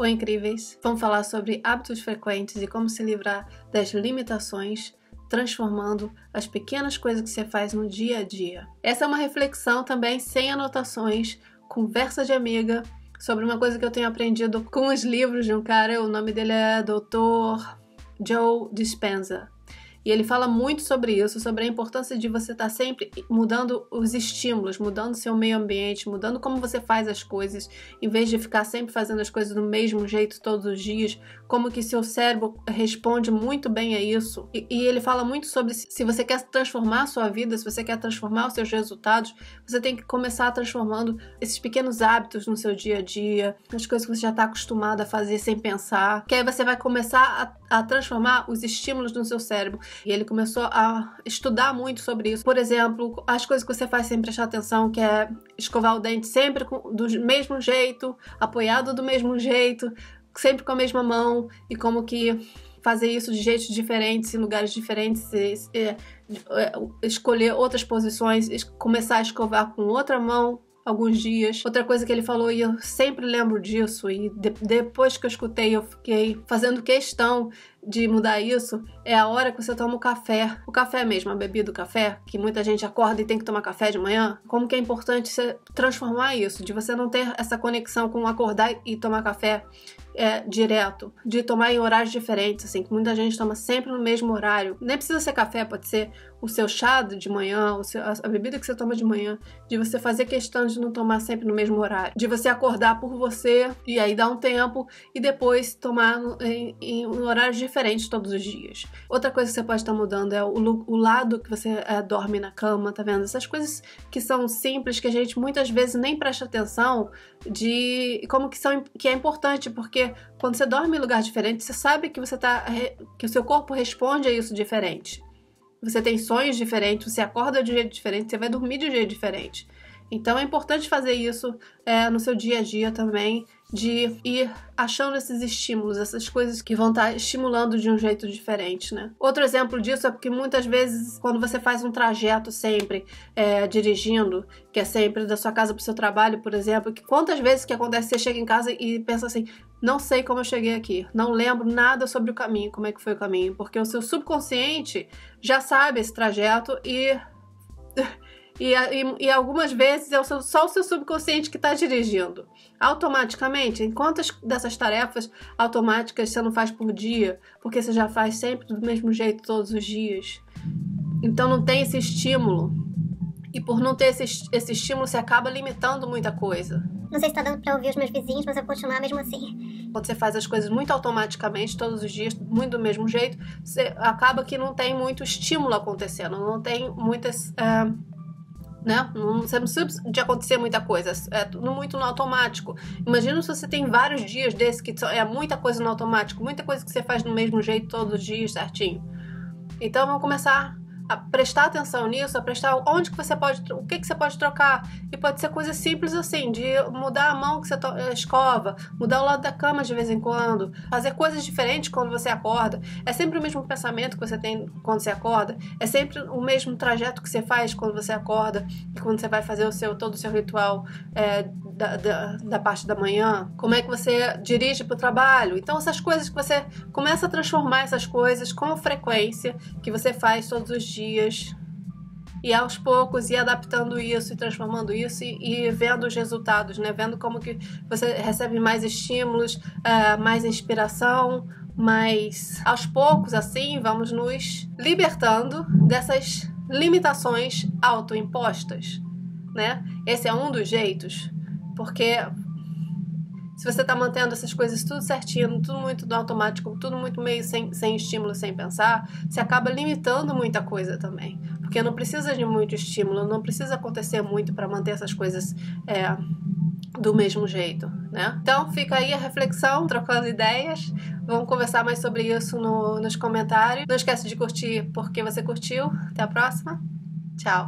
Oi, incríveis! Vamos falar sobre hábitos frequentes e como se livrar das limitações, transformando as pequenas coisas que você faz no dia a dia. Essa é uma reflexão também sem anotações, conversa de amiga, sobre uma coisa que eu tenho aprendido com os livros de um cara, o nome dele é Dr. Joe Dispenza. E ele fala muito sobre isso, sobre a importância de você estar tá sempre mudando os estímulos, mudando seu meio ambiente, mudando como você faz as coisas, em vez de ficar sempre fazendo as coisas do mesmo jeito todos os dias, como que seu cérebro responde muito bem a isso. E, e ele fala muito sobre se você quer transformar a sua vida, se você quer transformar os seus resultados, você tem que começar transformando esses pequenos hábitos no seu dia a dia, as coisas que você já está acostumado a fazer sem pensar, que aí você vai começar a, a transformar os estímulos no seu cérebro. E ele começou a estudar muito sobre isso. Por exemplo, as coisas que você faz sem prestar atenção, que é escovar o dente sempre do mesmo jeito, apoiado do mesmo jeito, sempre com a mesma mão, e como que fazer isso de jeitos diferentes, em lugares diferentes, e, e, e, escolher outras posições, começar a escovar com outra mão, alguns dias. Outra coisa que ele falou, e eu sempre lembro disso, e de, depois que eu escutei, eu fiquei fazendo questão de mudar isso, é a hora que você toma o café. O café mesmo, a bebida do café, que muita gente acorda e tem que tomar café de manhã. Como que é importante você transformar isso, de você não ter essa conexão com acordar e tomar café é, direto, de tomar em horários diferentes, assim, que muita gente toma sempre no mesmo horário. Nem precisa ser café, pode ser o seu chá de manhã, seu, a, a, bebida que você toma de manhã, de você fazer questão de não tomar sempre no mesmo horário, de você acordar por você e aí dar um tempo e depois tomar em, em horários diferentes todos os dias. Outra coisa que você pode estar mudando é o, o lado que você é, dorme na cama, tá vendo? Essas coisas que são simples, que a gente muitas vezes nem presta atenção de como que são que é importante, porque quando você dorme em lugar diferente, você sabe que você tá que o seu corpo responde a isso diferente você tem sonhos diferentes, você acorda de um jeito diferente, você vai dormir de um jeito diferente. Então é importante fazer isso é, no seu dia a dia também, de ir achando esses estímulos, essas coisas que vão estar tá estimulando de um jeito diferente, né? Outro exemplo disso é porque muitas vezes, quando você faz um trajeto sempre é, dirigindo, que é sempre da sua casa para o seu trabalho, por exemplo, que quantas vezes que acontece você chega em casa e pensa assim, não sei como eu cheguei aqui, não lembro nada sobre o caminho, como é que foi o caminho, porque o seu subconsciente já sabe esse trajeto e e, e, e algumas vezes é o seu, só o seu subconsciente que está dirigindo. Automaticamente, em quantas dessas tarefas automáticas você não faz por dia? Porque você já faz sempre do mesmo jeito todos os dias. Então não tem esse estímulo. E por não ter esse, esse estímulo, você acaba limitando muita coisa. Não sei se tá dando pra ouvir os meus vizinhos, mas eu vou continuar mesmo assim. Quando você faz as coisas muito automaticamente, todos os dias, muito do mesmo jeito, você acaba que não tem muito estímulo acontecendo, não tem muitas. Uh né? Você não precisa de acontecer muita coisa, é tudo muito no automático. Imagina se você tem vários dias desses que é muita coisa no automático, muita coisa que você faz do mesmo jeito todos os dias, certinho. Então vamos começar a prestar atenção nisso, a prestar onde que você pode, o que que você pode trocar. E pode ser coisa simples assim, de mudar a mão que você escova, mudar o lado da cama de vez em quando, fazer coisas diferentes quando você acorda. É sempre o mesmo pensamento que você tem quando você acorda, é sempre o mesmo trajeto que você faz quando você acorda e quando você vai fazer o seu todo o seu ritual é, da, da, da, parte da manhã, como é que você dirige para o trabalho. Então, essas coisas que você começa a transformar essas coisas com frequência que você faz todos os dias e aos poucos ir adaptando isso e transformando isso e, e vendo os resultados, né? Vendo como que você recebe mais estímulos, uh, mais inspiração, mas aos poucos assim vamos nos libertando dessas limitações autoimpostas, né? Esse é um dos jeitos porque se você está mantendo essas coisas tudo certinho, tudo muito no automático, tudo muito meio sem, sem estímulo, sem pensar, você acaba limitando muita coisa também. Porque não precisa de muito estímulo, não precisa acontecer muito para manter essas coisas é, do mesmo jeito, né? Então fica aí a reflexão, trocando ideias. Vamos conversar mais sobre isso no, nos comentários. Não esquece de curtir porque você curtiu. Até a próxima. Tchau.